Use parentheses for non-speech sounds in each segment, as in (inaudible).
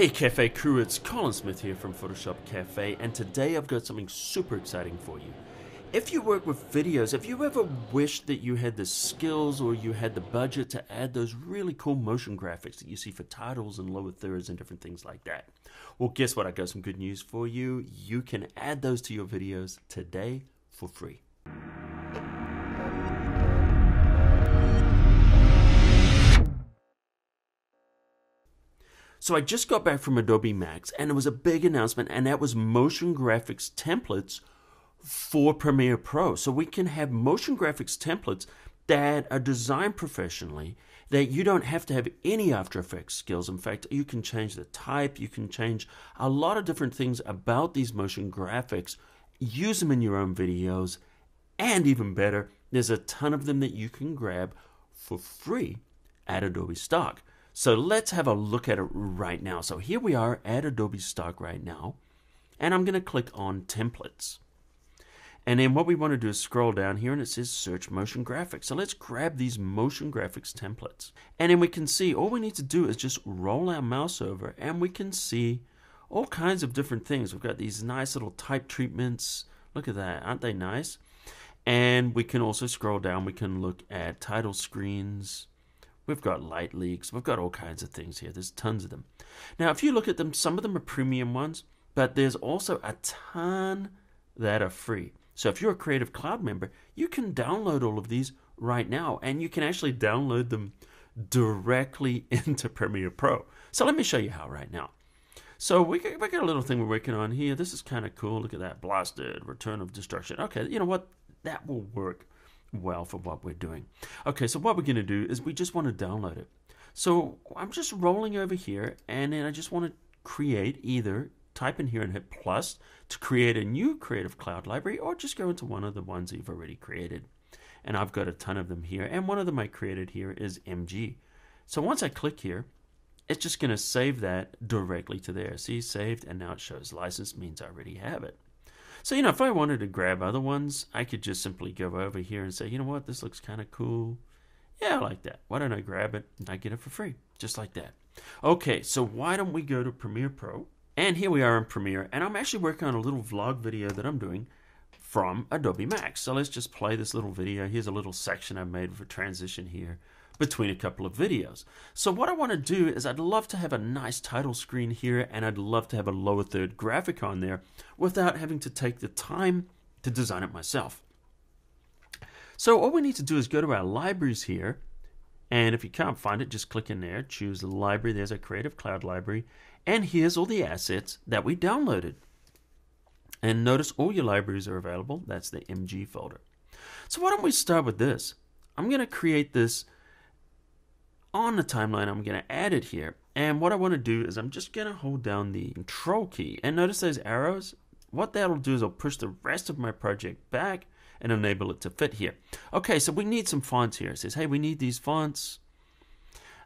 Hey Cafe crew, it's Colin Smith here from Photoshop Cafe, and today I've got something super exciting for you. If you work with videos, if you ever wished that you had the skills or you had the budget to add those really cool motion graphics that you see for titles and lower thirds and different things like that, well, guess what? I got some good news for you. You can add those to your videos today for free. So I just got back from Adobe Max and it was a big announcement and that was motion graphics templates for Premiere Pro. So we can have motion graphics templates that are designed professionally that you don't have to have any After Effects skills. In fact, you can change the type, you can change a lot of different things about these motion graphics, use them in your own videos, and even better, there's a ton of them that you can grab for free at Adobe Stock. So let's have a look at it right now. So here we are at Adobe Stock right now, and I'm going to click on Templates. And then what we want to do is scroll down here and it says search motion graphics. So let's grab these motion graphics templates. And then we can see all we need to do is just roll our mouse over and we can see all kinds of different things. We've got these nice little type treatments. Look at that. Aren't they nice? And we can also scroll down. We can look at title screens, We've got light leaks. We've got all kinds of things here. There's tons of them. Now, if you look at them, some of them are premium ones, but there's also a ton that are free. So if you're a Creative Cloud member, you can download all of these right now, and you can actually download them directly (laughs) into Premiere Pro. So let me show you how right now. So we got, we got a little thing we're working on here. This is kind of cool. Look at that, blasted, return of destruction. Okay, you know what? That will work well for what we're doing. Okay, so what we're going to do is we just want to download it. So I'm just rolling over here and then I just want to create either type in here and hit plus to create a new Creative Cloud library or just go into one of the ones that you've already created. And I've got a ton of them here and one of them I created here is MG. So once I click here, it's just going to save that directly to there. See, saved and now it shows license means I already have it. So, you know, if I wanted to grab other ones, I could just simply go over here and say, you know what, this looks kind of cool. Yeah, I like that. Why don't I grab it and I get it for free? Just like that. Okay, so why don't we go to Premiere Pro? And here we are in Premiere, and I'm actually working on a little vlog video that I'm doing from Adobe Max. So let's just play this little video. Here's a little section I've made for transition here between a couple of videos. So what I want to do is I'd love to have a nice title screen here and I'd love to have a lower third graphic on there without having to take the time to design it myself. So all we need to do is go to our libraries here and if you can't find it just click in there, choose library, there's a Creative Cloud library and here's all the assets that we downloaded. And notice all your libraries are available. That's the MG folder. So why don't we start with this? I'm going to create this on the timeline, I'm going to add it here. And what I want to do is I'm just going to hold down the control key. And notice those arrows? What that'll do is I'll push the rest of my project back and enable it to fit here. Okay, so we need some fonts here. It says, hey, we need these fonts.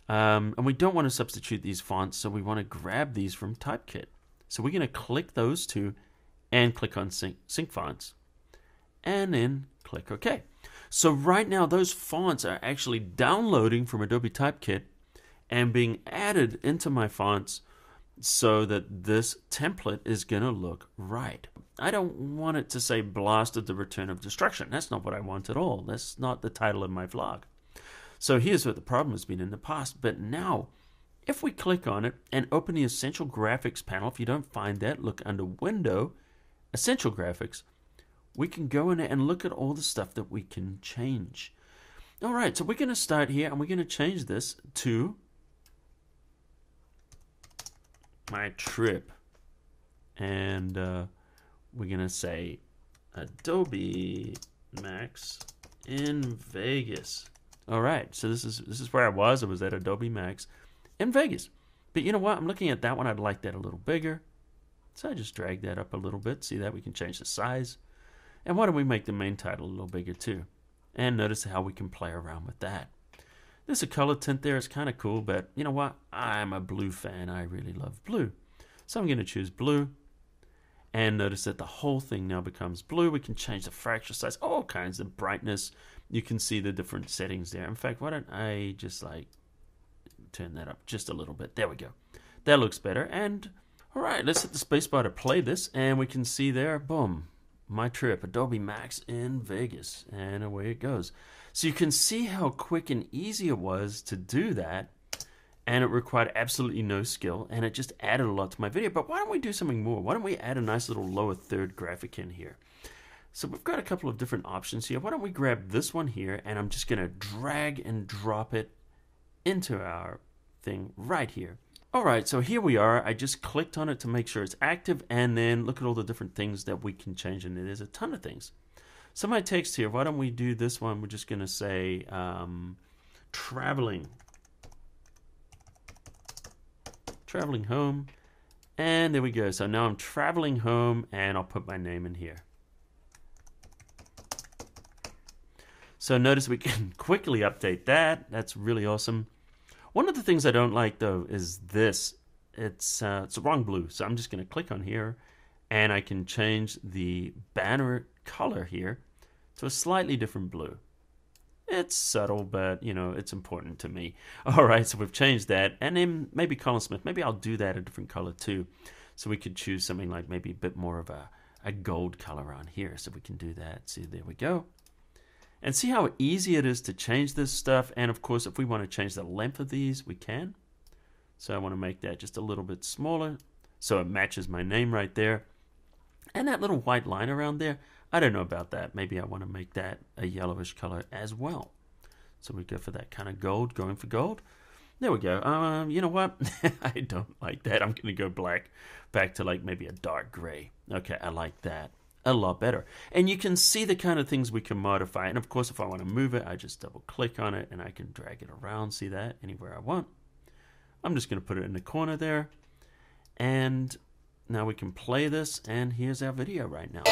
Um, and we don't want to substitute these fonts, so we want to grab these from Typekit. So we're going to click those two and click on sync, sync fonts. And then click OK. So right now, those fonts are actually downloading from Adobe Typekit and being added into my fonts so that this template is going to look right. I don't want it to say blasted the return of destruction. That's not what I want at all. That's not the title of my vlog. So here's what the problem has been in the past. But now, if we click on it and open the Essential Graphics panel, if you don't find that, look under Window, Essential Graphics, we can go in and look at all the stuff that we can change. All right, so we're going to start here and we're going to change this to my trip. And uh, we're going to say Adobe Max in Vegas. All right, so this is this is where I was. I was at Adobe Max in Vegas. But you know what? I'm looking at that one. I'd like that a little bigger. So I just drag that up a little bit. See that? We can change the size. And why don't we make the main title a little bigger too? And notice how we can play around with that. There's a color tint there. It's kind of cool, but you know what? I'm a blue fan. I really love blue. So I'm going to choose blue. And notice that the whole thing now becomes blue. We can change the fracture size, all kinds of brightness. You can see the different settings there. In fact, why don't I just like turn that up just a little bit? There we go. That looks better. And all right, let's hit the spacebar to play this, and we can see there, boom, my trip, Adobe Max in Vegas, and away it goes. So you can see how quick and easy it was to do that, and it required absolutely no skill, and it just added a lot to my video. But why don't we do something more? Why don't we add a nice little lower third graphic in here? So we've got a couple of different options here. Why don't we grab this one here, and I'm just going to drag and drop it into our thing right here. All right, so here we are. I just clicked on it to make sure it's active, and then look at all the different things that we can change, and there's a ton of things. So my text here, why don't we do this one? We're just going to say um, traveling. Traveling home. And there we go. So now I'm traveling home, and I'll put my name in here. So notice we can (laughs) quickly update that. That's really awesome. One of the things I don't like though is this. It's uh, it's the wrong blue, so I'm just going to click on here, and I can change the banner color here to a slightly different blue. It's subtle, but you know it's important to me. (laughs) All right, so we've changed that, and then maybe Colin Smith. Maybe I'll do that a different color too, so we could choose something like maybe a bit more of a a gold color on here. So we can do that. See, there we go. And see how easy it is to change this stuff. And of course, if we want to change the length of these, we can. So I want to make that just a little bit smaller so it matches my name right there. And that little white line around there, I don't know about that. Maybe I want to make that a yellowish color as well. So we go for that kind of gold, going for gold. There we go. Um, you know what? (laughs) I don't like that. I'm going to go black back to like maybe a dark gray. Okay, I like that a lot better. And you can see the kind of things we can modify. And of course, if I want to move it, I just double click on it and I can drag it around. See that anywhere I want. I'm just going to put it in the corner there. And now we can play this. And here's our video right now.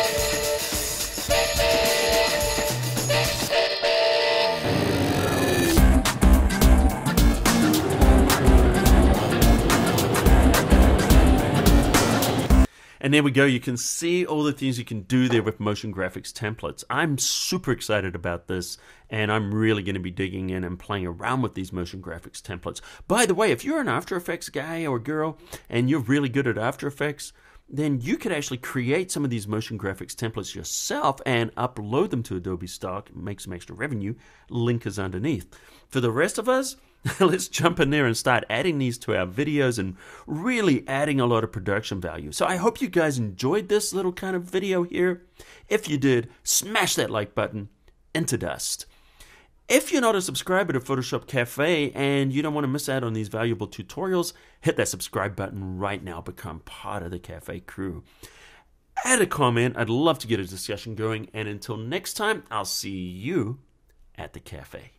And there we go. You can see all the things you can do there with motion graphics templates. I'm super excited about this, and I'm really going to be digging in and playing around with these motion graphics templates. By the way, if you're an After Effects guy or girl and you're really good at After Effects, then you could actually create some of these motion graphics templates yourself and upload them to Adobe Stock, make some extra revenue. Link is underneath. For the rest of us, (laughs) let's jump in there and start adding these to our videos and really adding a lot of production value. So I hope you guys enjoyed this little kind of video here. If you did, smash that like button into dust. If you're not a subscriber to Photoshop Cafe and you don't want to miss out on these valuable tutorials, hit that subscribe button right now. Become part of the Cafe crew. Add a comment. I'd love to get a discussion going. And until next time, I'll see you at the cafe.